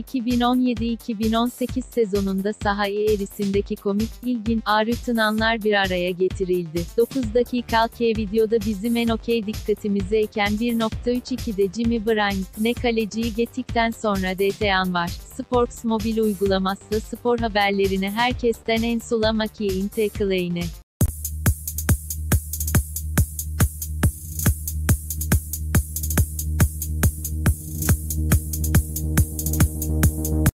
2017-2018 sezonunda sahayı erisindeki komik, ilgin, ağrıtılanlar bir araya getirildi. 9 dakikalık videoda bizim en okey dikkatimizi eken 1.32'de Jimmy Bryant, ne kaleciyi getikten sonra DTA'n var. Sports mobil uygulaması spor haberlerini herkesten en sulamakiye intekleğine.